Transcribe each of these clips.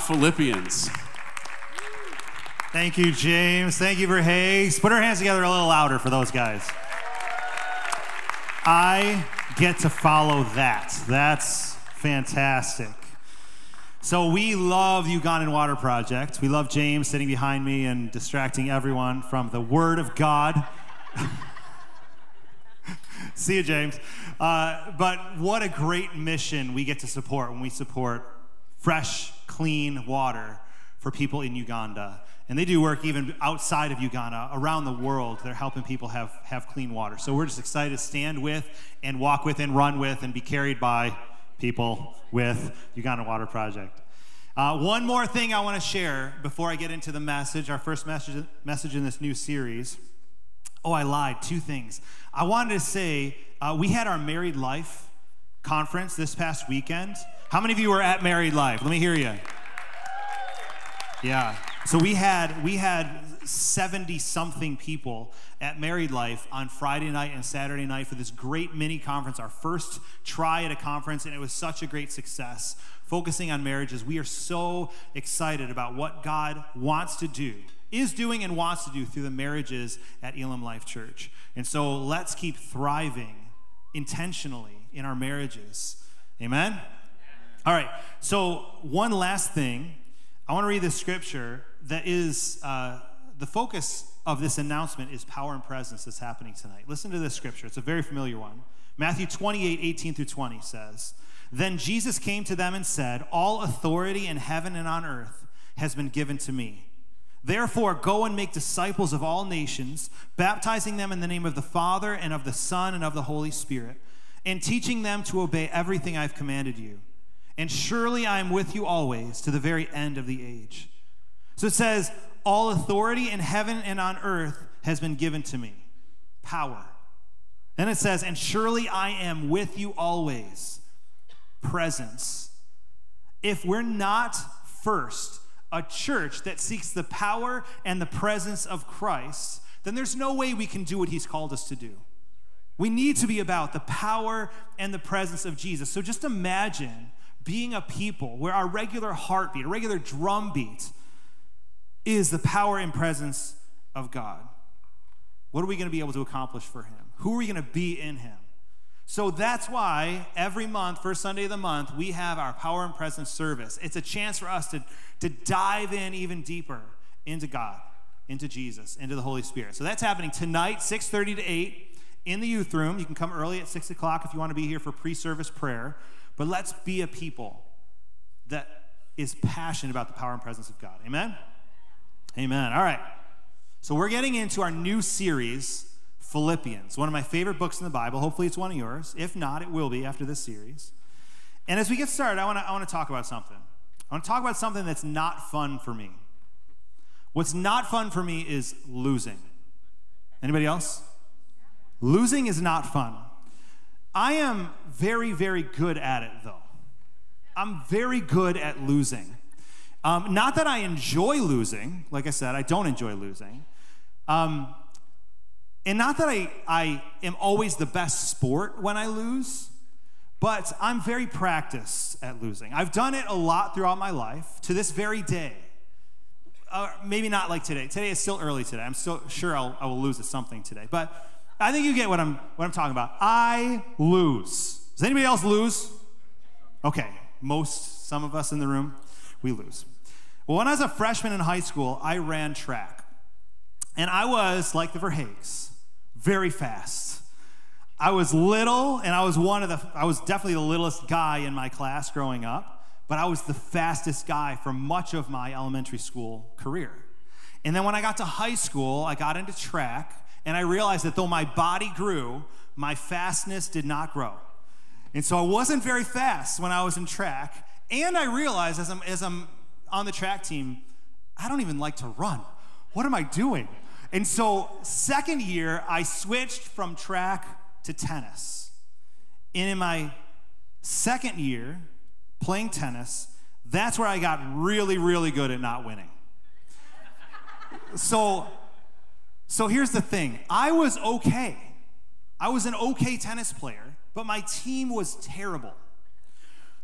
Philippians. Thank you, James. Thank you, Verhaes. Put our hands together a little louder for those guys. I get to follow that. That's fantastic. So we love Ugandan Water Project. We love James sitting behind me and distracting everyone from the Word of God. See you, James. Uh, but what a great mission we get to support when we support fresh, clean water for people in Uganda. And they do work even outside of Uganda, around the world. They're helping people have, have clean water. So we're just excited to stand with and walk with and run with and be carried by people with Uganda Water Project. Uh, one more thing I want to share before I get into the message, our first message, message in this new series. Oh, I lied. Two things. I wanted to say uh, we had our Married Life conference this past weekend. How many of you were at Married Life? Let me hear you. Yeah. So we had we had 70 something people at Married Life on Friday night and Saturday night for this great mini conference, our first try at a conference, and it was such a great success. Focusing on marriages, we are so excited about what God wants to do, is doing, and wants to do through the marriages at Elim Life Church. And so let's keep thriving intentionally in our marriages. Amen? All right, so one last thing. I want to read this scripture that is uh, the focus of this announcement is power and presence that's happening tonight. Listen to this scripture, it's a very familiar one. Matthew 28 18 through 20 says, Then Jesus came to them and said, All authority in heaven and on earth has been given to me. Therefore, go and make disciples of all nations, baptizing them in the name of the Father and of the Son and of the Holy Spirit, and teaching them to obey everything I've commanded you. And surely I am with you always to the very end of the age. So it says, All authority in heaven and on earth has been given to me. Power. Then it says, And surely I am with you always. Presence. If we're not first a church that seeks the power and the presence of Christ, then there's no way we can do what he's called us to do. We need to be about the power and the presence of Jesus. So just imagine being a people where our regular heartbeat, a regular drumbeat, is the power and presence of God. What are we going to be able to accomplish for Him? Who are we going to be in Him? So that's why every month, first Sunday of the month, we have our power and presence service. It's a chance for us to, to dive in even deeper into God, into Jesus, into the Holy Spirit. So that's happening tonight, 6:30 to 8, in the youth room. You can come early at 6 o'clock if you want to be here for pre-service prayer. But let's be a people that is passionate about the power and presence of God. Amen? Amen. All right. So we're getting into our new series Philippians, one of my favorite books in the Bible. Hopefully, it's one of yours. If not, it will be after this series. And as we get started, I want to I want to talk about something. I want to talk about something that's not fun for me. What's not fun for me is losing. Anybody else? Losing is not fun. I am very, very good at it, though. I'm very good at losing. Um, not that I enjoy losing. Like I said, I don't enjoy losing. Um, and not that I, I am always the best sport when I lose, but I'm very practiced at losing. I've done it a lot throughout my life to this very day. Uh, maybe not like today. Today is still early today. I'm still sure I'll, I will lose at something today. But I think you get what I'm, what I'm talking about. I lose. Does anybody else lose? Okay, most, some of us in the room, we lose. Well, when I was a freshman in high school, I ran track. And I was, like the Verhages, very fast. I was little, and I was one of the, I was definitely the littlest guy in my class growing up, but I was the fastest guy for much of my elementary school career. And then when I got to high school, I got into track, and I realized that though my body grew, my fastness did not grow. And so I wasn't very fast when I was in track. And I realized as I'm, as I'm on the track team, I don't even like to run. What am I doing? And so, second year, I switched from track to tennis. And in my second year playing tennis, that's where I got really, really good at not winning. so, so here's the thing I was okay. I was an okay tennis player, but my team was terrible.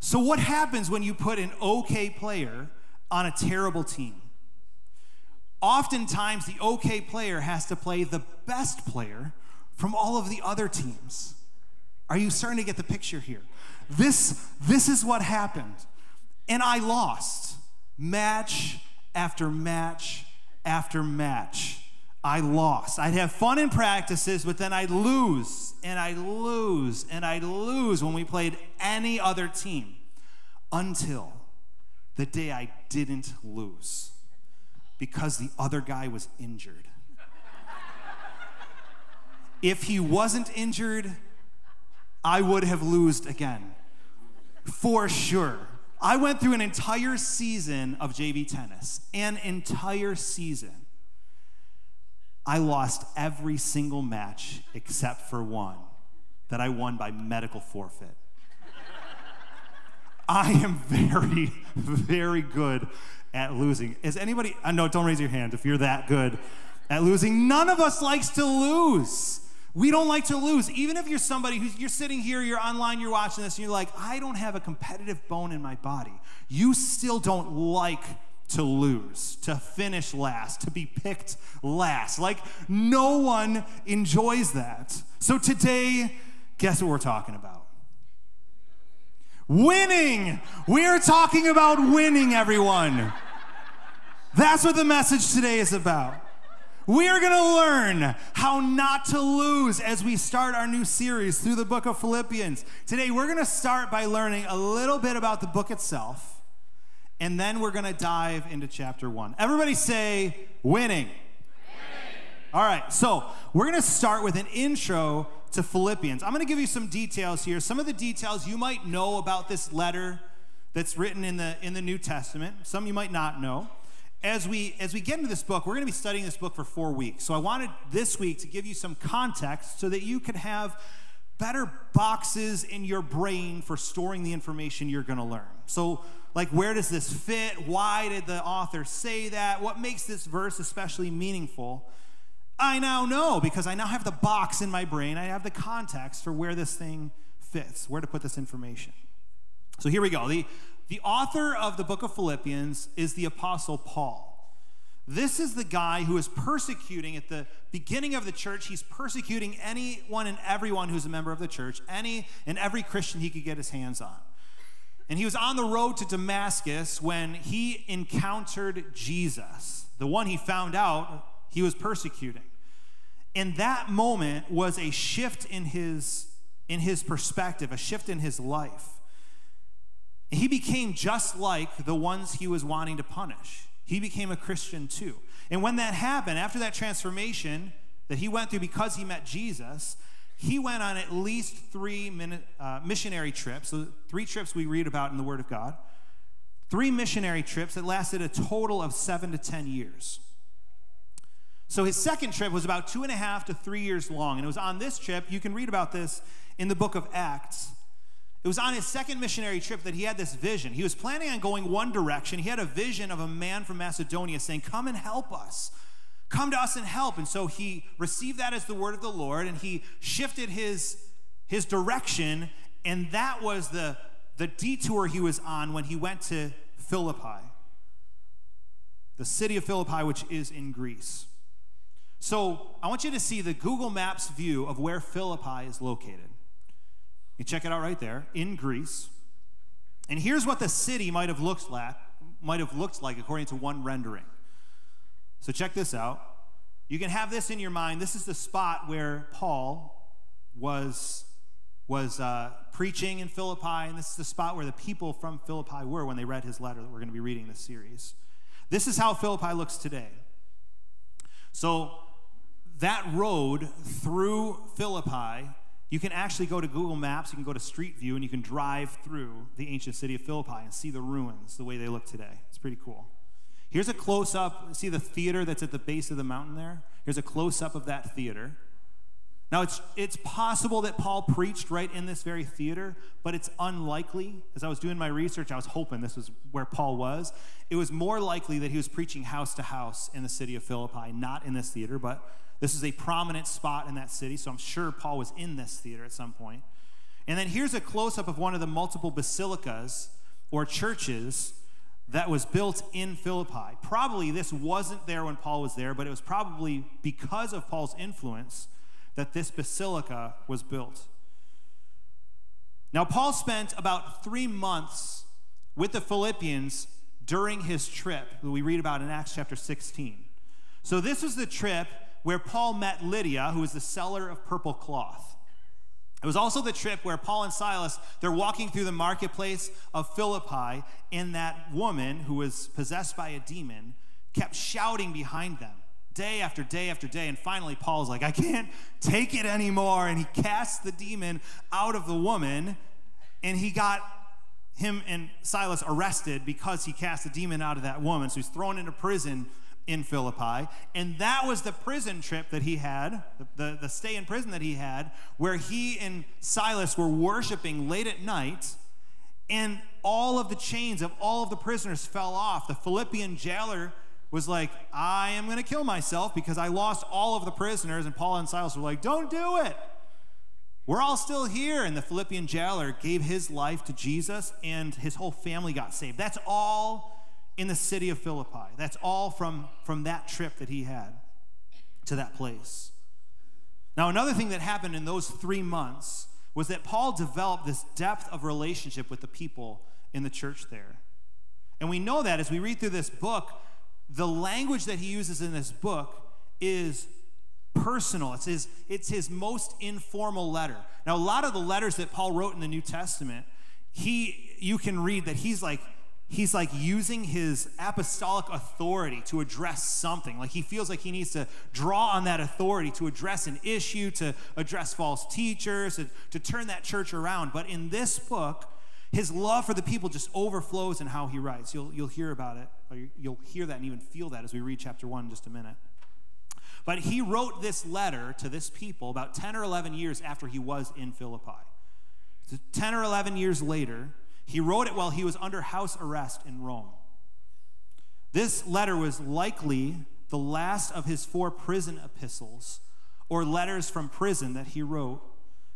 So, what happens when you put an okay player on a terrible team. Oftentimes, the okay player has to play the best player from all of the other teams. Are you starting to get the picture here? This, this is what happened. And I lost match after match after match. I lost. I'd have fun in practices, but then I'd lose and I'd lose and I'd lose when we played any other team until the day I didn't lose because the other guy was injured. if he wasn't injured, I would have lost again. For sure. I went through an entire season of JV tennis, an entire season. I lost every single match except for one that I won by medical forfeit. I am very, very good at losing. Is anybody, uh, no, don't raise your hand if you're that good at losing. None of us likes to lose. We don't like to lose. Even if you're somebody who's you're sitting here, you're online, you're watching this, and you're like, I don't have a competitive bone in my body. You still don't like to lose, to finish last, to be picked last. Like no one enjoys that. So today, guess what we're talking about? Winning. We are talking about winning, everyone. That's what the message today is about. We are going to learn how not to lose as we start our new series through the book of Philippians. Today, we're going to start by learning a little bit about the book itself, and then we're going to dive into chapter one. Everybody say, winning. winning. All right, so we're going to start with an intro to Philippians. I'm going to give you some details here. Some of the details you might know about this letter that's written in the, in the New Testament, some you might not know as we as we get into this book, we're going to be studying this book for four weeks. So I wanted this week to give you some context so that you could have better boxes in your brain for storing the information you're going to learn. So, like, where does this fit? Why did the author say that? What makes this verse especially meaningful? I now know because I now have the box in my brain. I have the context for where this thing fits, where to put this information. So here we go. The, the author of the book of Philippians is the Apostle Paul. This is the guy who is persecuting at the beginning of the church. He's persecuting anyone and everyone who's a member of the church, any and every Christian he could get his hands on. And he was on the road to Damascus when he encountered Jesus, the one he found out he was persecuting. And that moment was a shift in his, in his perspective, a shift in his life. He became just like the ones he was wanting to punish. He became a Christian too. And when that happened, after that transformation that he went through because he met Jesus, he went on at least three minute, uh, missionary trips. So, three trips we read about in the Word of God. Three missionary trips that lasted a total of seven to 10 years. So, his second trip was about two and a half to three years long. And it was on this trip, you can read about this in the book of Acts. It was on his second missionary trip that he had this vision. He was planning on going one direction. He had a vision of a man from Macedonia saying, Come and help us. Come to us and help. And so he received that as the word of the Lord and he shifted his, his direction. And that was the, the detour he was on when he went to Philippi, the city of Philippi, which is in Greece. So I want you to see the Google Maps view of where Philippi is located. You check it out right there in Greece. And here's what the city might have looked like, might have looked like according to one rendering. So check this out. You can have this in your mind. This is the spot where Paul was was uh, preaching in Philippi, and this is the spot where the people from Philippi were when they read his letter that we're going to be reading this series. This is how Philippi looks today. So that road through Philippi you can actually go to Google Maps, you can go to Street View, and you can drive through the ancient city of Philippi and see the ruins the way they look today. It's pretty cool. Here's a close up. See the theater that's at the base of the mountain there? Here's a close up of that theater. Now, it's, it's possible that Paul preached right in this very theater, but it's unlikely. As I was doing my research, I was hoping this was where Paul was. It was more likely that he was preaching house to house in the city of Philippi, not in this theater, but this is a prominent spot in that city, so I'm sure Paul was in this theater at some point. And then here's a close up of one of the multiple basilicas or churches that was built in Philippi. Probably this wasn't there when Paul was there, but it was probably because of Paul's influence that this basilica was built. Now, Paul spent about three months with the Philippians during his trip that we read about in Acts chapter 16. So, this was the trip where Paul met Lydia, who was the seller of purple cloth. It was also the trip where Paul and Silas, they're walking through the marketplace of Philippi, and that woman who was possessed by a demon kept shouting behind them day after day after day. And finally, Paul's like, I can't take it anymore. And he casts the demon out of the woman, and he got him and Silas arrested because he cast the demon out of that woman. So he's thrown into prison in Philippi. And that was the prison trip that he had, the, the, the, stay in prison that he had, where he and Silas were worshiping late at night. And all of the chains of all of the prisoners fell off. The Philippian jailer was like, I am going to kill myself because I lost all of the prisoners. And Paul and Silas were like, Don't do it. We're all still here. And the Philippian jailer gave his life to Jesus, and his whole family got saved. That's all in the city of Philippi. That's all from, from that trip that he had to that place. Now, another thing that happened in those three months was that Paul developed this depth of relationship with the people in the church there. And we know that as we read through this book, the language that he uses in this book is personal. It's his, it's his most informal letter. Now, a lot of the letters that Paul wrote in the New Testament, he you can read that he's like he's like using his apostolic authority to address something. Like he feels like he needs to draw on that authority to address an issue, to address false teachers, to, to turn that church around. But in this book, his love for the people just overflows in how he writes. You'll, you'll hear about it, or you'll hear that and even feel that as we read chapter 1 in just a minute. But he wrote this letter to this people about 10 or 11 years after he was in Philippi. So 10 or 11 years later, he wrote it while he was under house arrest in Rome. This letter was likely the last of his four prison epistles or letters from prison that he wrote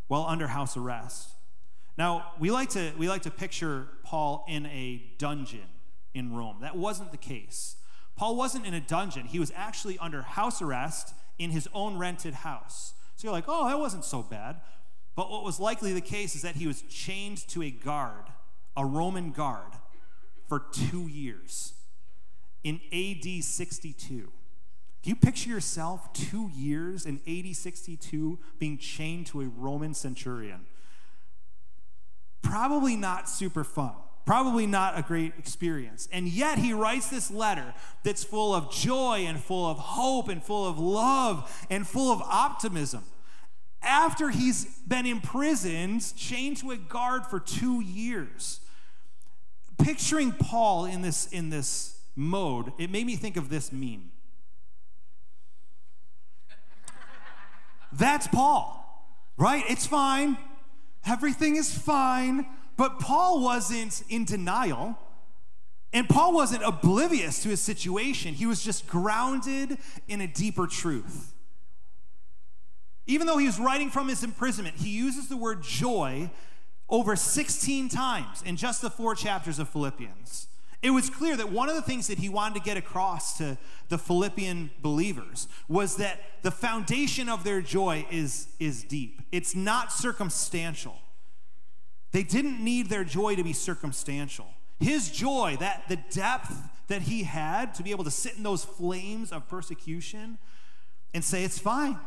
while under house arrest. Now, we like to, we like to picture Paul in a dungeon in Rome. That wasn't the case. Paul wasn't in a dungeon, he was actually under house arrest in his own rented house. So you're like, oh, that wasn't so bad. But what was likely the case is that he was chained to a guard a Roman guard for two years in AD 62. Can you picture yourself two years in AD 62 being chained to a Roman centurion? Probably not super fun. Probably not a great experience. And yet he writes this letter that's full of joy and full of hope and full of love and full of optimism. After he's been imprisoned, chained to a guard for two years picturing Paul in this, in this mode, it made me think of this meme. That's Paul, right? It's fine. Everything is fine. But Paul wasn't in denial. And Paul wasn't oblivious to his situation. He was just grounded in a deeper truth. Even though he was writing from his imprisonment, he uses the word joy over 16 times in just the four chapters of Philippians. It was clear that one of the things that he wanted to get across to the Philippian believers was that the foundation of their joy is, is deep. It's not circumstantial. They didn't need their joy to be circumstantial. His joy, that the depth that he had to be able to sit in those flames of persecution and say, It's fine.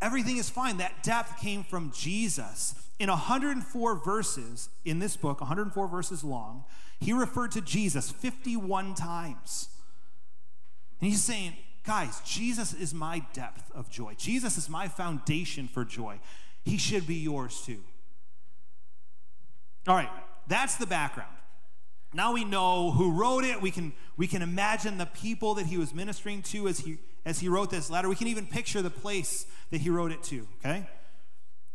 Everything is fine. That depth came from Jesus in 104 verses in this book, 104 verses long, he referred to Jesus 51 times. And he's saying, guys, Jesus is my depth of joy. Jesus is my foundation for joy. He should be yours too. All right, that's the background. Now we know who wrote it. We can, we can imagine the people that he was ministering to as he, as he wrote this letter. We can even picture the place that he wrote it to, okay?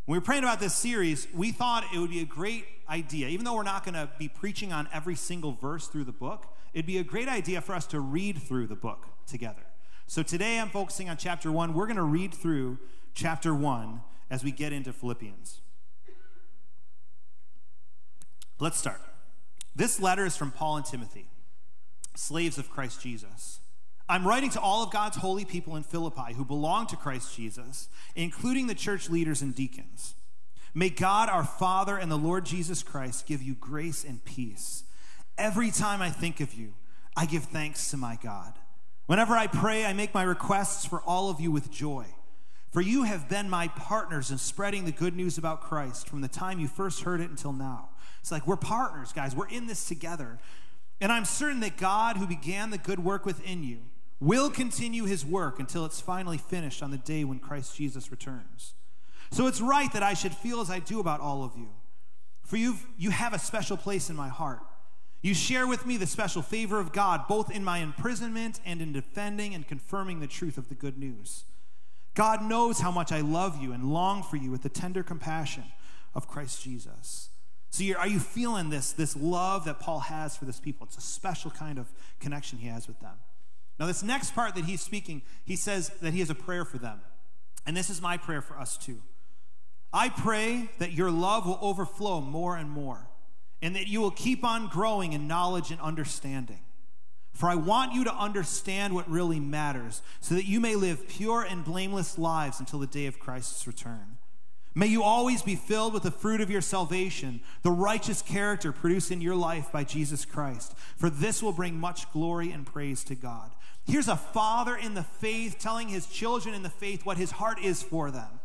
When we were praying about this series, we thought it would be a great idea, even though we're not going to be preaching on every single verse through the book, it'd be a great idea for us to read through the book together. So today I'm focusing on chapter one. We're going to read through chapter one as we get into Philippians. Let's start. This letter is from Paul and Timothy. slaves of Christ Jesus. I'm writing to all of God's holy people in Philippi who belong to Christ Jesus, including the church leaders and deacons. May God, our Father, and the Lord Jesus Christ give you grace and peace. Every time I think of you, I give thanks to my God. Whenever I pray, I make my requests for all of you with joy. For you have been my partners in spreading the good news about Christ from the time you first heard it until now. It's like we're partners, guys. We're in this together. And I'm certain that God, who began the good work within you, will continue his work until it's finally finished on the day when Christ Jesus returns. So it's right that I should feel as I do about all of you. For you've, you have a special place in my heart. You share with me the special favor of God, both in my imprisonment and in defending and confirming the truth of the good news. God knows how much I love you and long for you with the tender compassion of Christ Jesus. So, are you feeling this, this love that Paul has for this people? It's a special kind of connection he has with them. Now, this next part that he's speaking, he says that he has a prayer for them. And this is my prayer for us too. I pray that your love will overflow more and more, and that you will keep on growing in knowledge and understanding. For I want you to understand what really matters, so that you may live pure and blameless lives until the day of Christ's return. May you always be filled with the fruit of your salvation, the righteous character produced in your life by Jesus Christ, for this will bring much glory and praise to God. Here's a father in the faith telling his children in the faith what his heart is for them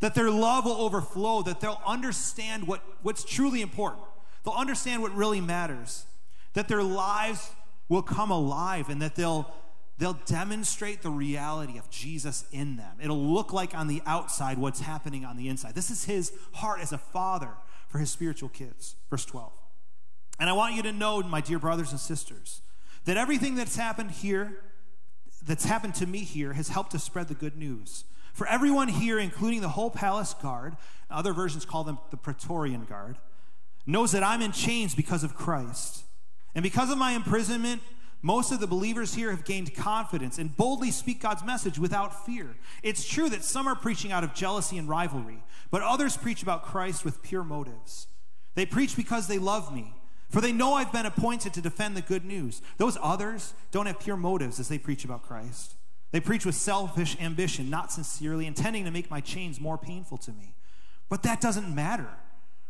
that their love will overflow, that they'll understand what, what's truly important. They'll understand what really matters, that their lives will come alive, and that they'll, they'll demonstrate the reality of Jesus in them. It'll look like on the outside what's happening on the inside. This is his heart as a father for his spiritual kids. Verse 12. And I want you to know, my dear brothers and sisters, that everything that's happened here, that's happened to me here, has helped to spread the good news. For everyone here, including the whole palace guard, other versions call them the Praetorian Guard, knows that I'm in chains because of Christ. And because of my imprisonment, most of the believers here have gained confidence and boldly speak God's message without fear. It's true that some are preaching out of jealousy and rivalry, but others preach about Christ with pure motives. They preach because they love me, for they know I've been appointed to defend the good news. Those others don't have pure motives as they preach about Christ. They preach with selfish ambition, not sincerely, intending to make my chains more painful to me. But that doesn't matter.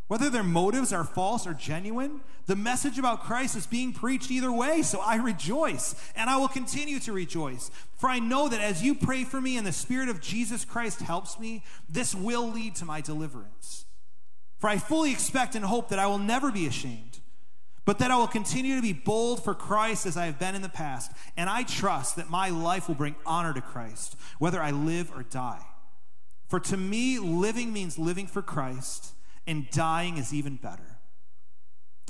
Whether their motives are false or genuine, the message about Christ is being preached either way, so I rejoice, and I will continue to rejoice. For I know that as you pray for me and the Spirit of Jesus Christ helps me, this will lead to my deliverance. For I fully expect and hope that I will never be ashamed but that I will continue to be bold for Christ as I have been in the past. And I trust that my life will bring honor to Christ, whether I live or die. For to me, living means living for Christ, and dying is even better.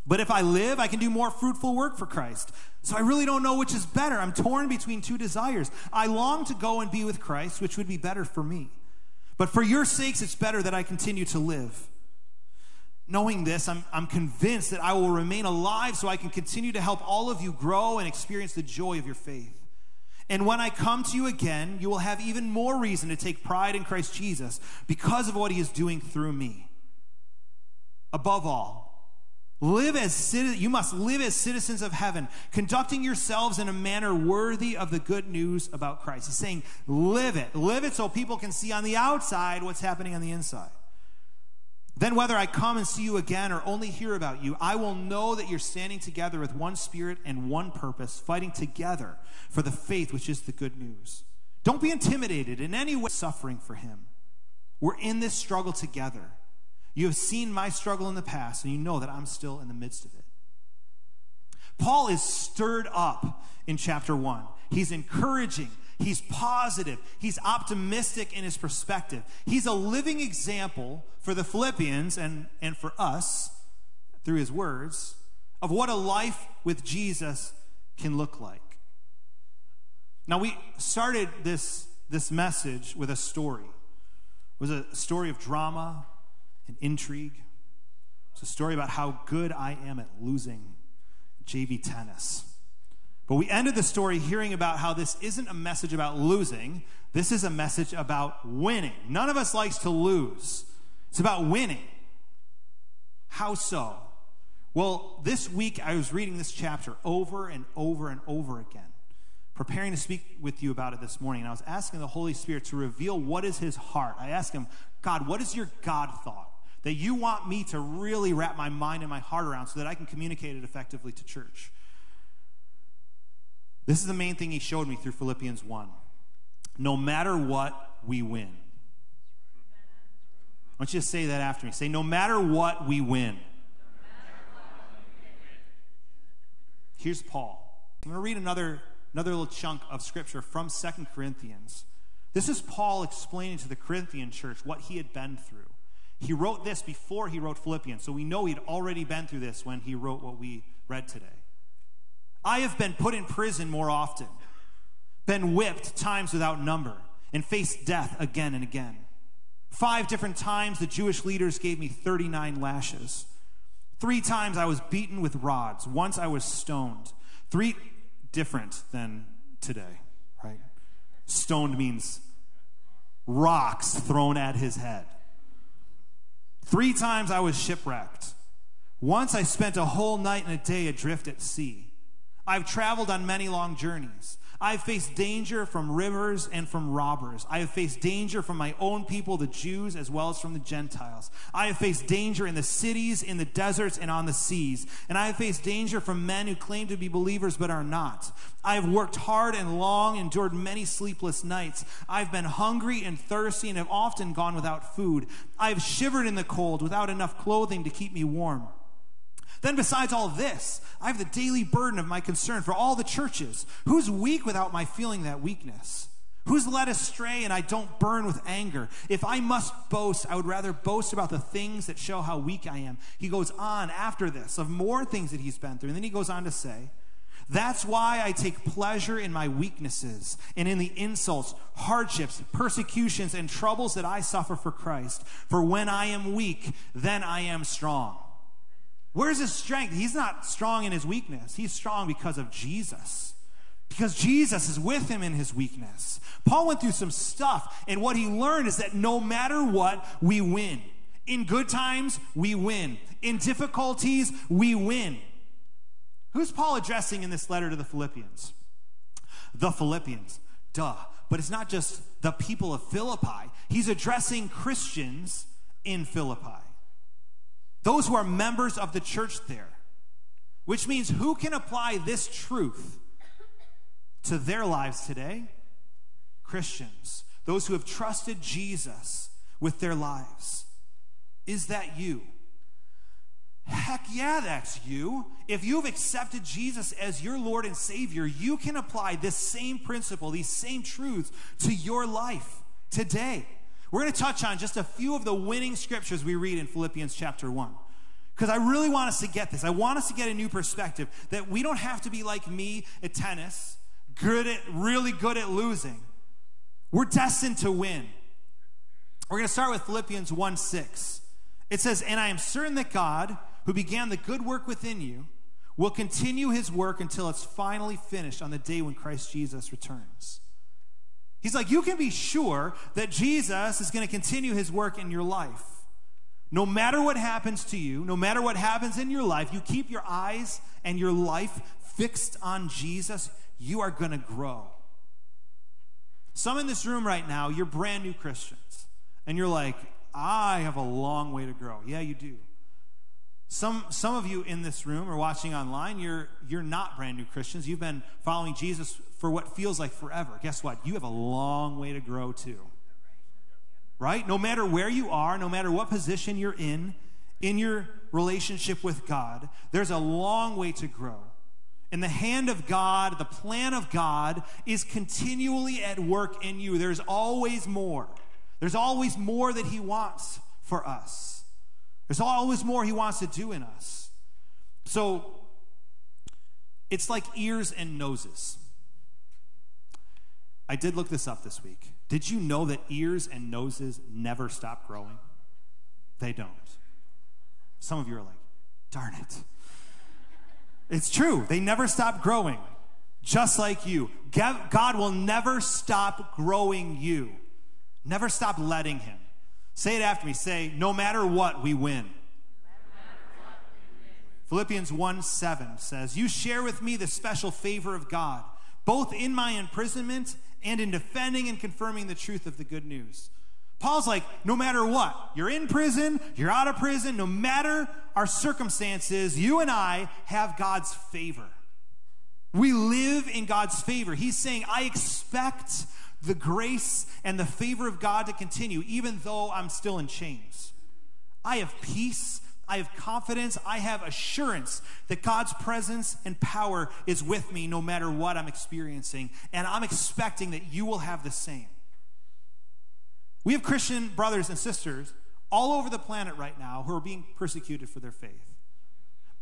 But if I live, I can do more fruitful work for Christ. So I really don't know which is better. I'm torn between two desires. I long to go and be with Christ, which would be better for me. But for your sakes, it's better that I continue to live. Knowing this, I'm, I'm convinced that I will remain alive so I can continue to help all of you grow and experience the joy of your faith. And when I come to you again, you will have even more reason to take pride in Christ Jesus because of what he is doing through me. Above all, live as you must live as citizens of heaven, conducting yourselves in a manner worthy of the good news about Christ. He's saying, live it. Live it so people can see on the outside what's happening on the inside. Then, whether I come and see you again or only hear about you, I will know that you're standing together with one spirit and one purpose, fighting together for the faith which is the good news. Don't be intimidated in any way, suffering for Him. We're in this struggle together. You have seen my struggle in the past, and you know that I'm still in the midst of it. Paul is stirred up in chapter 1. He's encouraging He's positive. He's optimistic in his perspective. He's a living example for the Philippians and, and for us through his words of what a life with Jesus can look like. Now, we started this, this message with a story. It was a story of drama and intrigue. It's a story about how good I am at losing JV tennis. But we ended the story hearing about how this isn't a message about losing, this is a message about winning. None of us likes to lose, it's about winning. How so? Well, this week I was reading this chapter over and over and over again, preparing to speak with you about it this morning. And I was asking the Holy Spirit to reveal what is his heart. I asked him, God, what is your God thought that you want me to really wrap my mind and my heart around so that I can communicate it effectively to church? This is the main thing he showed me through Philippians 1. No matter what, we win. I want you to say that after me. Say, no matter what, we win. Here's Paul. I'm going to read another, another little chunk of scripture from Second Corinthians. This is Paul explaining to the Corinthian church what he had been through. He wrote this before he wrote Philippians, so we know he'd already been through this when he wrote what we read today. I have been put in prison more often, been whipped times without number, and faced death again and again. Five different times the Jewish leaders gave me 39 lashes. Three times I was beaten with rods. Once I was stoned. Three different than today, right? Stoned means rocks thrown at his head. Three times I was shipwrecked. Once I spent a whole night and a day adrift at sea. I've traveled on many long journeys. I have faced danger from rivers and from robbers. I have faced danger from my own people, the Jews, as well as from the Gentiles. I have faced danger in the cities, in the deserts, and on the seas. And I have faced danger from men who claim to be believers but are not. I have worked hard and long, endured many sleepless nights. I've been hungry and thirsty and have often gone without food. I have shivered in the cold without enough clothing to keep me warm. Then, besides all this, I have the daily burden of my concern for all the churches. Who's weak without my feeling that weakness? Who's led astray and I don't burn with anger? If I must boast, I would rather boast about the things that show how weak I am. He goes on after this of more things that he's been through. And then he goes on to say, That's why I take pleasure in my weaknesses and in the insults, hardships, persecutions, and troubles that I suffer for Christ. For when I am weak, then I am strong. Where's his strength? He's not strong in his weakness. He's strong because of Jesus. Because Jesus is with him in his weakness. Paul went through some stuff, and what he learned is that no matter what, we win. In good times, we win. In difficulties, we win. Who's Paul addressing in this letter to the Philippians? The Philippians. Duh. But it's not just the people of Philippi, he's addressing Christians in Philippi those who are members of the church there. Which means who can apply this truth to their lives today? Christians, those who have trusted Jesus with their lives. Is that you? Heck yeah, that's you. If you've accepted Jesus as your Lord and Savior, you can apply this same principle, these same truths to your life today. We're going to touch on just a few of the winning scriptures we read in Philippians chapter 1. Because I really want us to get this. I want us to get a new perspective that we don't have to be like me at tennis, good at, really good at losing. We're destined to win. We're going to start with Philippians 1 6. It says, And I am certain that God, who began the good work within you, will continue his work until it's finally finished on the day when Christ Jesus returns. He's like, you can be sure that Jesus is going to continue his work in your life. No matter what happens to you, no matter what happens in your life, you keep your eyes and your life fixed on Jesus, you are going to grow. Some in this room right now, you're brand new Christians, and you're like, I have a long way to grow. Yeah, you do. Some, some of you in this room or watching online, you're, you're not brand new Christians. You've been following Jesus for what feels like forever. Guess what? You have a long way to grow too. Right? No matter where you are, no matter what position you're in, in your relationship with God, there's a long way to grow. And the hand of God, the plan of God is continually at work in you. There's always more. There's always more that He wants for us. There's always more He wants to do in us. So it's like ears and noses. I did look this up this week. Did you know that ears and noses never stop growing? They don't. Some of you are like, darn it. It's true. They never stop growing, just like you. God will never stop growing you. Never stop letting Him. Say it after me. Say, no matter what, we win. Philippians 1 7 says, You share with me the special favor of God, both in my imprisonment and in defending and confirming the truth of the good news. Paul's like, no matter what, you're in prison, you're out of prison, no matter our circumstances, you and I have God's favor. We live in God's favor. He's saying, I expect the grace and the favor of God to continue, even though I'm still in chains. I have peace. I have confidence. I have assurance that God's presence and power is with me no matter what I'm experiencing. And I'm expecting that you will have the same. We have Christian brothers and sisters all over the planet right now who are being persecuted for their faith.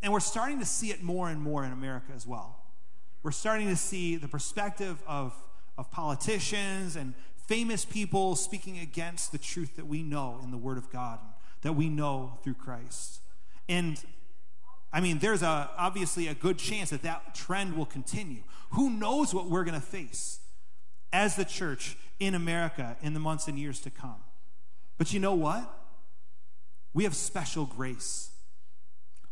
And we're starting to see it more and more in America as well. We're starting to see the perspective of of politicians and famous people speaking against the truth that we know in the Word of God, that we know through Christ. And I mean, there's a, obviously a good chance that that trend will continue. Who knows what we're going to face as the church in America in the months and years to come? But you know what? We have special grace.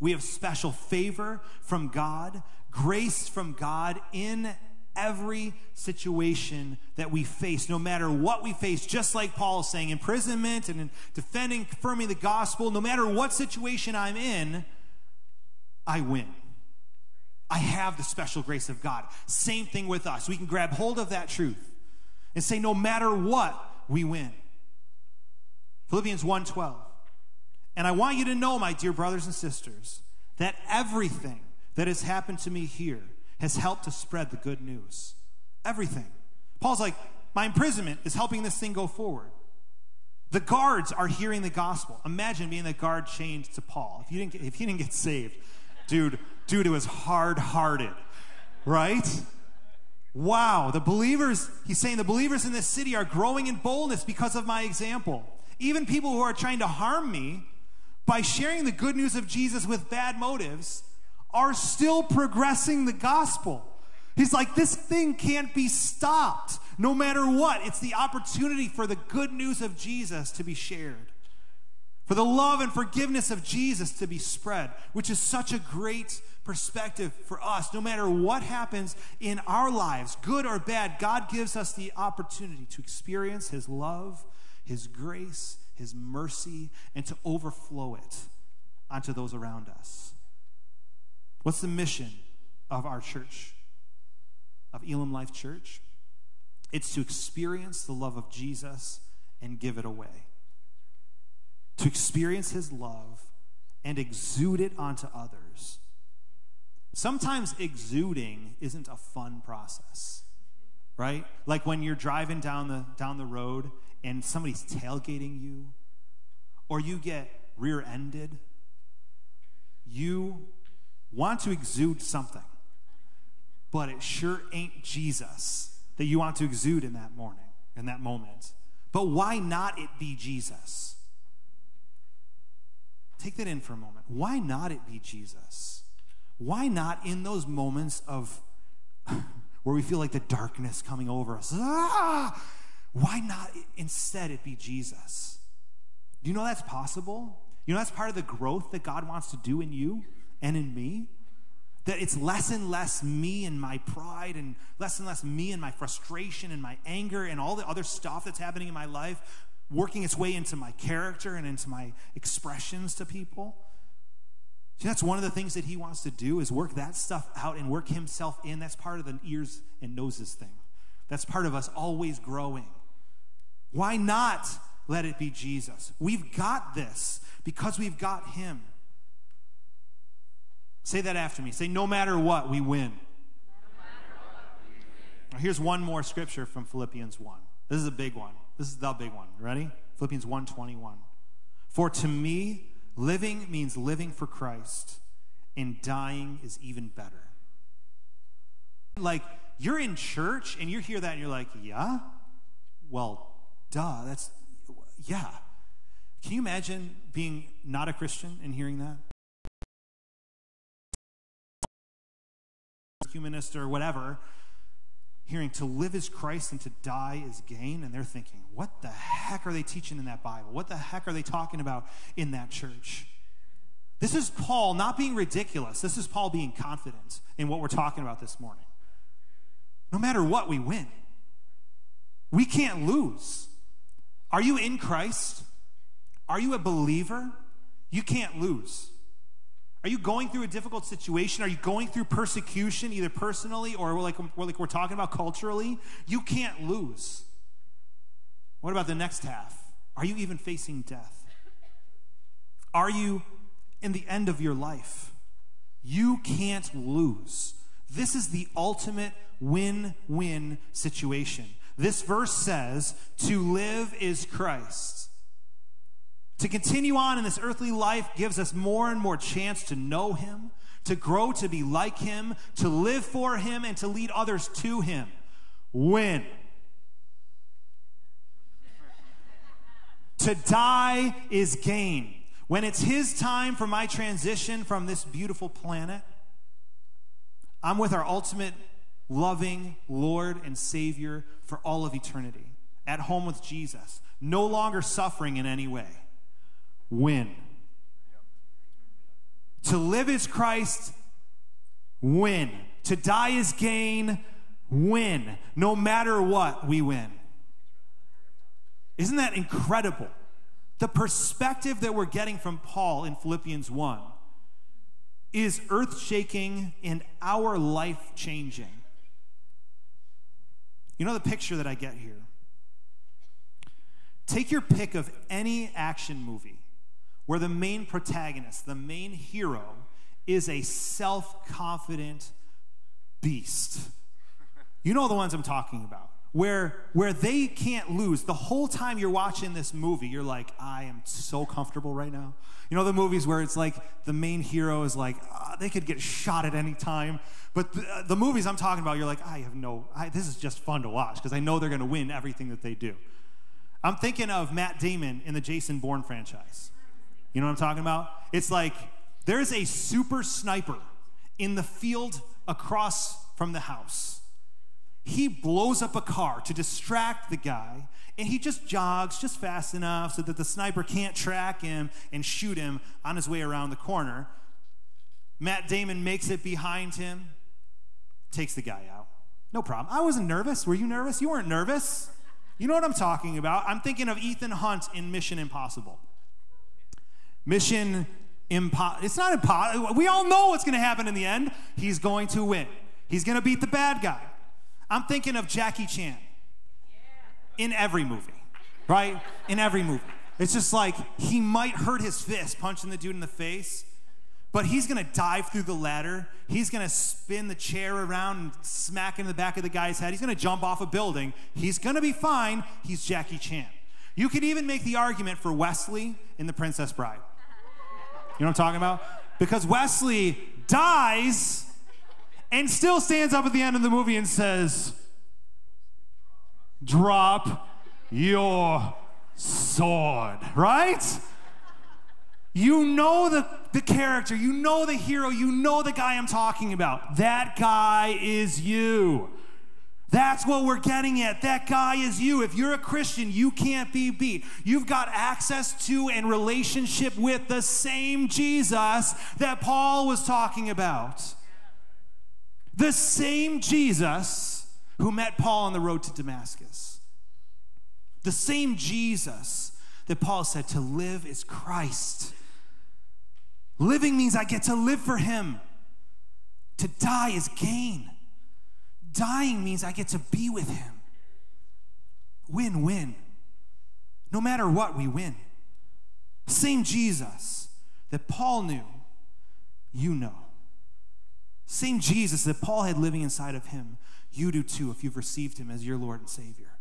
We have special favor from God, grace from God in every situation that we face, no matter what we face, just like Paul is saying, imprisonment and in defending, confirming the gospel, no matter what situation I'm in, I win. I have the special grace of God. Same thing with us. We can grab hold of that truth and say, no matter what, we win. Philippians 1:12. And I want you to know, my dear brothers and sisters, that everything that has happened to me here has helped to spread the good news. Everything. Paul's like, my imprisonment is helping this thing go forward. The guards are hearing the gospel. Imagine being the guard chained to Paul. If you didn't get, if he didn't get saved, dude, dude, it was hard-hearted, right? Wow, the believers, he's saying the believers in this city are growing in boldness because of my example. Even people who are trying to harm me by sharing the good news of Jesus with bad motives are still progressing the gospel. He's like, this thing can't be stopped no matter what. It's the opportunity for the good news of Jesus to be shared, for the love and forgiveness of Jesus to be spread, which is such a great perspective for us. No matter what happens in our lives, good or bad, God gives us the opportunity to experience His love, His grace, His mercy, and to overflow it onto those around us. What's the mission of our church, of Elim Life Church? It's to experience the love of Jesus and give it away. To experience his love and exude it onto others. Sometimes exuding isn't a fun process, right? Like when you're driving down the, down the road and somebody's tailgating you, or you get rear ended, you want to exude something, but it sure ain't Jesus that you want to exude in that morning, in that moment. But why not it be Jesus? Take that in for a moment. Why not it be Jesus? Why not in those moments of where we feel like the darkness coming over us? Ah! Why not instead it be Jesus? Do you know that's possible? You know that's part of the growth that God wants to do in you? And in me. That it's less and less me and my pride, and less and less me and my frustration and my anger and all the other stuff that's happening in my life working its way into my character and into my expressions to people. See, that's one of the things that he wants to do is work that stuff out and work himself in. That's part of the ears and noses thing. That's part of us always growing. Why not let it be Jesus? We've got this because we've got him. Say that after me. Say, no matter what, we win. Now, here's one more scripture from Philippians 1. This is a big one. This is the big one. Ready? Philippians 1:21. For to me, living means living for Christ, and dying is even better. Like, you're in church and you hear that and you're like, yeah? Well, duh, that's, yeah. Can you imagine being not a Christian and hearing that? Humanist or whatever, hearing to live is Christ and to die is gain, and they're thinking, what the heck are they teaching in that Bible? What the heck are they talking about in that church? This is Paul not being ridiculous. This is Paul being confident in what we're talking about this morning. No matter what, we win. We can't lose. Are you in Christ? Are you a believer? You can't lose. Are you going through a difficult situation? Are you going through persecution, either personally or like, like we're talking about culturally? You can't lose. What about the next half? Are you even facing death? Are you in the end of your life? You can't lose. This is the ultimate win win situation. This verse says, To live is Christ. To continue on in this earthly life gives us more and more chance to know Him, to grow to be like Him, to live for Him, and to lead others to Him. Win. to die is gain. When it's His time for my transition from this beautiful planet, I'm with our ultimate loving Lord and Savior for all of eternity, at home with Jesus, no longer suffering in any way. Win. To live is Christ, win. To die is gain, win. No matter what, we win. Isn't that incredible? The perspective that we're getting from Paul in Philippians 1 is earth shaking and our life changing. You know the picture that I get here? Take your pick of any action movie where the main protagonist, the main hero, is a self confident beast. You know the ones I'm talking about. Where where they can't lose. The whole time you're watching this movie you're like i am so comfortable right now. You know the movies where it's like the main hero is like uh, they could get shot at any time. But the, uh, the movies i'm talking about you're like i have no I, this is just fun to watch because i know they're going to win everything that they do. I'm thinking of matt damon in the jason bourne franchise you know what i'm talking about it's like there's a super sniper in the field across from the house he blows up a car to distract the guy, and he just jogs just fast enough so that the sniper can't track him and shoot him on his way around the corner. Matt Damon makes it behind him, takes the guy out. No problem. I wasn't nervous. Were you nervous? You weren't nervous. You know what I'm talking about. I'm thinking of Ethan Hunt in Mission Impossible. Mission Impossible. It's not impossible. We all know what's going to happen in the end. He's going to win. He's going to beat the bad guy. I'm thinking of Jackie Chan in every movie, right? In every movie. It's just like he might hurt his fist punching the dude in the face, but he's gonna dive through the ladder. He's gonna spin the chair around and smack in the back of the guy's head. He's gonna jump off a building. He's gonna be fine. He's Jackie Chan. You could even make the argument for Westley in The Princess Bride. You know what I'm talking about? Because Westley dies and still stands up at the end of the movie and says, Drop your sword, right? You know the, the character, you know the hero, you know the guy I'm talking about. That guy is you. That's what we're getting at. That guy is you. If you're a Christian, you can't be beat. You've got access to and relationship with the same Jesus that Paul was talking about. The same Jesus who met Paul on the road to Damascus. The same Jesus that Paul said to live is Christ. Living means I get to live for him. To die is gain. Dying means I get to be with him. Win win. No matter what, we win. Same Jesus that Paul knew, you know. Same Jesus that Paul had living inside of him, you do too if you've received him as your Lord and Savior.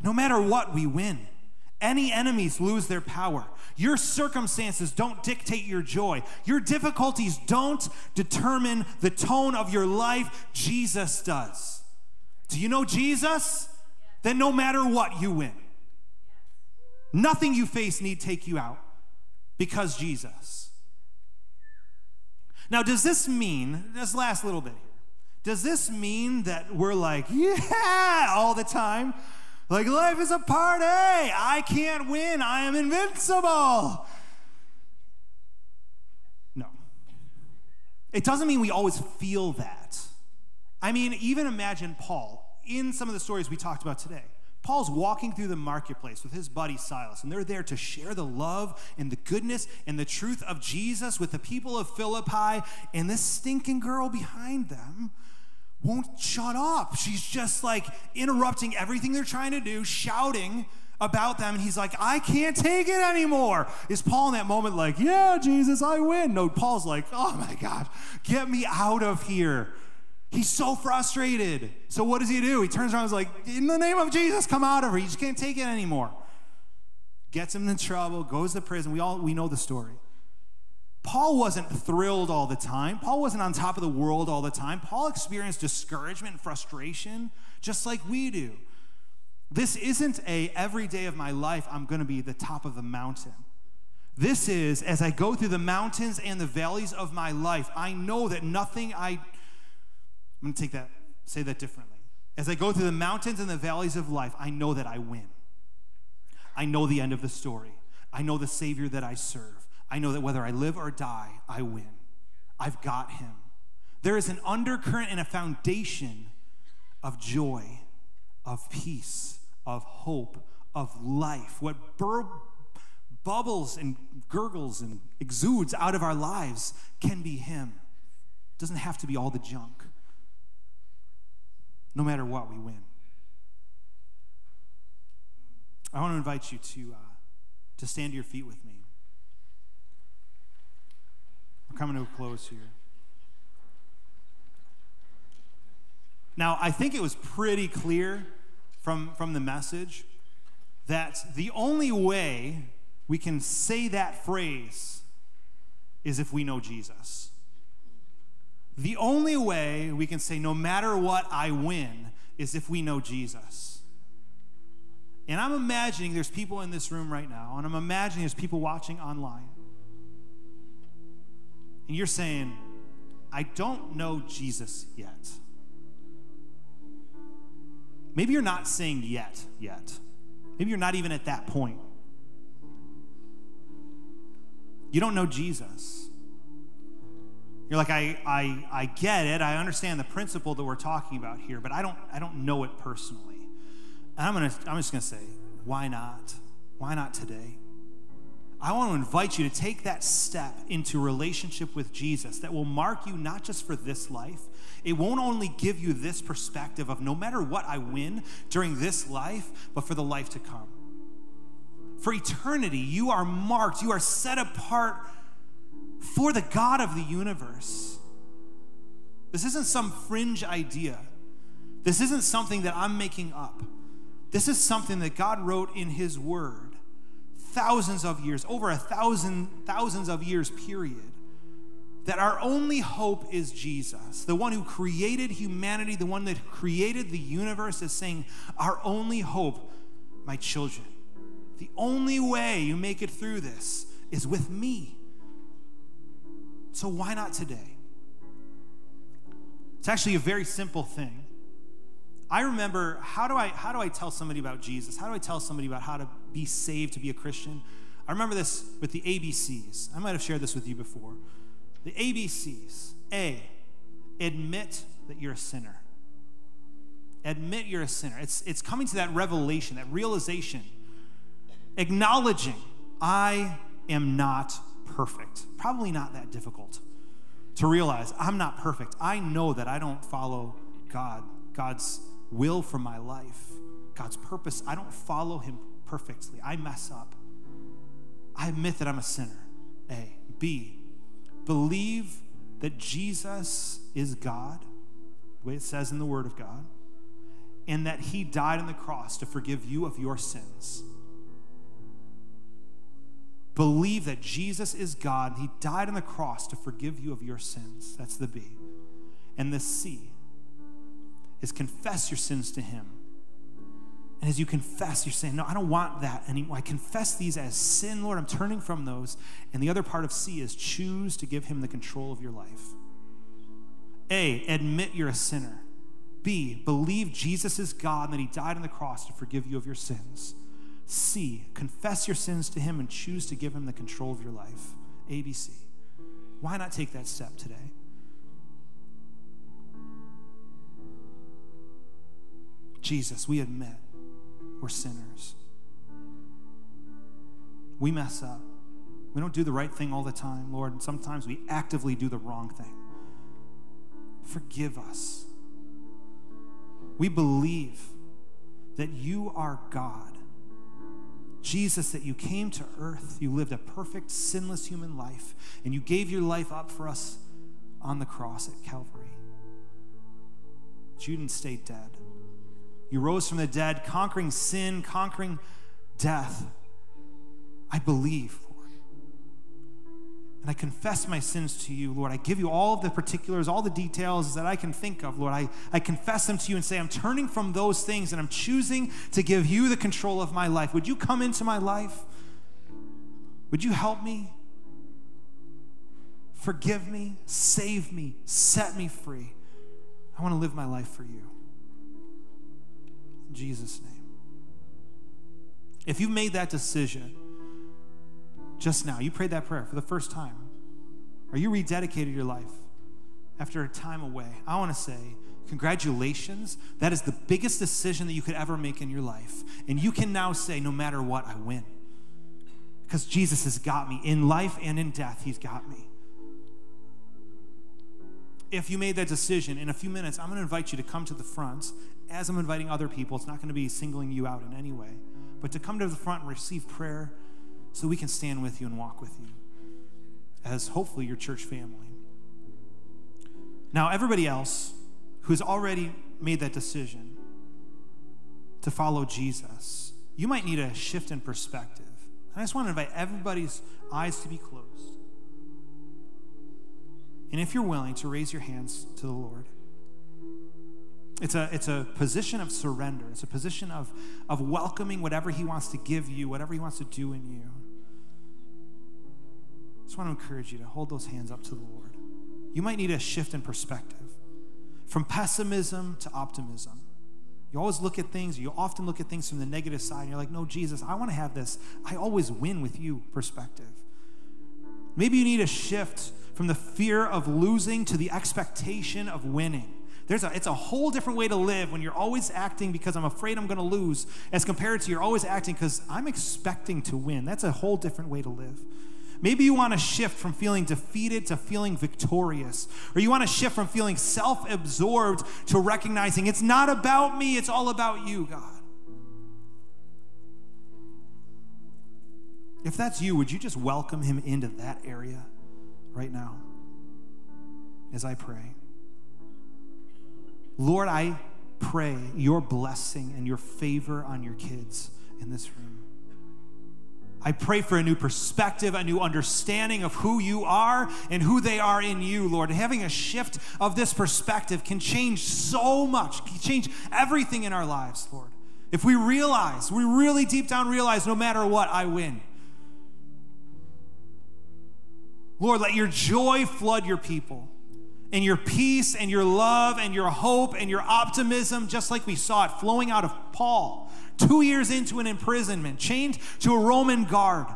No matter what, we win. Any enemies lose their power. Your circumstances don't dictate your joy. Your difficulties don't determine the tone of your life. Jesus does. Do you know Jesus? Then no matter what, you win. Nothing you face need take you out because Jesus. Now, does this mean, this last little bit here, does this mean that we're like, yeah, all the time? Like, life is a party. I can't win. I am invincible. No. It doesn't mean we always feel that. I mean, even imagine Paul in some of the stories we talked about today. Paul's walking through the marketplace with his buddy Silas, and they're there to share the love and the goodness and the truth of Jesus with the people of Philippi, and this stinking girl behind them won't shut up. She's just like interrupting everything they're trying to do, shouting about them, and he's like, I can't take it anymore. Is Paul in that moment like, Yeah, Jesus, I win? No, Paul's like, Oh my God, get me out of here. He's so frustrated. So what does he do? He turns around and is like, In the name of Jesus, come out of her. He just can't take it anymore. Gets him in trouble, goes to prison. We all we know the story. Paul wasn't thrilled all the time. Paul wasn't on top of the world all the time. Paul experienced discouragement and frustration just like we do. This isn't a every day of my life I'm going to be the top of the mountain. This is as I go through the mountains and the valleys of my life, I know that nothing I I'm going to take that, say that differently. As I go through the mountains and the valleys of life, I know that I win. I know the end of the story. I know the Savior that I serve. I know that whether I live or die, I win. I've got Him. There is an undercurrent and a foundation of joy, of peace, of hope, of life. What bur- bubbles and gurgles and exudes out of our lives can be Him. It doesn't have to be all the junk no matter what, we win. I want to invite you to, uh, to stand to your feet with me. Coming to a close here. Now, I think it was pretty clear from, from the message that the only way we can say that phrase is if we know Jesus. The only way we can say, no matter what, I win, is if we know Jesus. And I'm imagining there's people in this room right now, and I'm imagining there's people watching online. And you're saying, I don't know Jesus yet. Maybe you're not saying yet, yet. Maybe you're not even at that point. You don't know Jesus. You're like, I, I, I get it. I understand the principle that we're talking about here, but I don't, I don't know it personally. And I'm, gonna, I'm just going to say, why not? Why not today? I want to invite you to take that step into relationship with Jesus that will mark you not just for this life. It won't only give you this perspective of no matter what I win during this life, but for the life to come. For eternity, you are marked, you are set apart for the God of the universe. This isn't some fringe idea. This isn't something that I'm making up. This is something that God wrote in His Word thousands of years, over a thousand, thousands of years period. That our only hope is Jesus, the one who created humanity, the one that created the universe, is saying, Our only hope, my children, the only way you make it through this is with me. So why not today? It's actually a very simple thing. I remember how do I how do I tell somebody about Jesus? How do I tell somebody about how to be saved to be a Christian? I remember this with the ABCs. I might have shared this with you before. The ABCs. A, admit that you're a sinner. Admit you're a sinner. It's, it's coming to that revelation, that realization, acknowledging, I am not perfect. Probably not that difficult to realize I'm not perfect. I know that I don't follow God, God's will for my life, God's purpose. I don't follow Him perfectly. I mess up. I admit that I'm a sinner. A. B. Believe that Jesus is God, the way it says in the Word of God, and that He died on the cross to forgive you of your sins. Believe that Jesus is God. He died on the cross to forgive you of your sins. That's the B. And the C is confess your sins to Him. And as you confess, you're saying, No, I don't want that anymore. I confess these as sin, Lord. I'm turning from those. And the other part of C is choose to give Him the control of your life. A, admit you're a sinner. B, believe Jesus is God and that He died on the cross to forgive you of your sins. C, confess your sins to Him and choose to give Him the control of your life. A, B, C. Why not take that step today? Jesus, we admit we're sinners. We mess up. We don't do the right thing all the time, Lord, and sometimes we actively do the wrong thing. Forgive us. We believe that you are God. Jesus, that you came to earth, you lived a perfect, sinless human life, and you gave your life up for us on the cross at Calvary. But you didn't stay dead. You rose from the dead, conquering sin, conquering death. I believe, Lord. And I confess my sins to you, Lord. I give you all of the particulars, all the details that I can think of, Lord. I, I confess them to you and say, I'm turning from those things and I'm choosing to give you the control of my life. Would you come into my life? Would you help me? Forgive me, save me, set me free. I want to live my life for you. Jesus' name. If you made that decision just now, you prayed that prayer for the first time, or you rededicated your life after a time away, I want to say, congratulations. That is the biggest decision that you could ever make in your life. And you can now say, no matter what, I win. Because Jesus has got me. In life and in death, He's got me if you made that decision, in a few minutes, I'm going to invite you to come to the front as I'm inviting other people. It's not going to be singling you out in any way, but to come to the front and receive prayer so we can stand with you and walk with you as hopefully your church family. Now, everybody else who's already made that decision to follow Jesus, you might need a shift in perspective. I just want to invite everybody's eyes to be closed. And if you're willing to raise your hands to the Lord, it's a, it's a position of surrender. It's a position of, of welcoming whatever He wants to give you, whatever He wants to do in you. I just want to encourage you to hold those hands up to the Lord. You might need a shift in perspective from pessimism to optimism. You always look at things, you often look at things from the negative side, and you're like, no, Jesus, I want to have this I always win with you perspective. Maybe you need a shift from the fear of losing to the expectation of winning. There's a, it's a whole different way to live when you're always acting because I'm afraid I'm going to lose, as compared to you're always acting because I'm expecting to win. That's a whole different way to live. Maybe you want to shift from feeling defeated to feeling victorious. Or you want to shift from feeling self absorbed to recognizing it's not about me, it's all about you, God. If that's you, would you just welcome him into that area? right now as I pray. Lord, I pray your blessing and your favor on your kids in this room. I pray for a new perspective, a new understanding of who you are and who they are in you, Lord. Having a shift of this perspective can change so much, can change everything in our lives, Lord. If we realize, we really deep down realize no matter what, I win. Lord, let your joy flood your people and your peace and your love and your hope and your optimism, just like we saw it flowing out of Paul, two years into an imprisonment, chained to a Roman guard,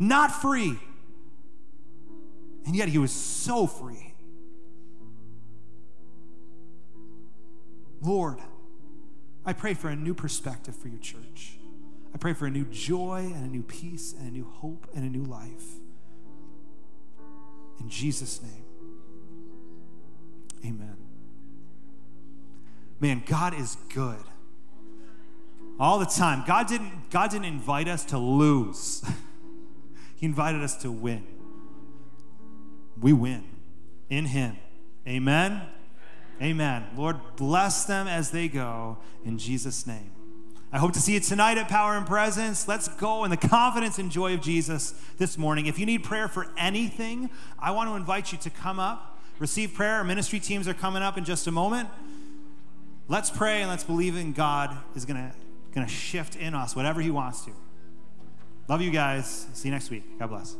not free. And yet he was so free. Lord, I pray for a new perspective for your church. I pray for a new joy and a new peace and a new hope and a new life. In Jesus' name, amen. Man, God is good. All the time. God didn't, God didn't invite us to lose, He invited us to win. We win in Him. Amen. Amen. Lord, bless them as they go in Jesus' name. I hope to see you tonight at Power and Presence. Let's go in the confidence and joy of Jesus this morning. If you need prayer for anything, I want to invite you to come up, receive prayer. Our ministry teams are coming up in just a moment. Let's pray and let's believe in God is going to shift in us whatever he wants to. Love you guys. See you next week. God bless.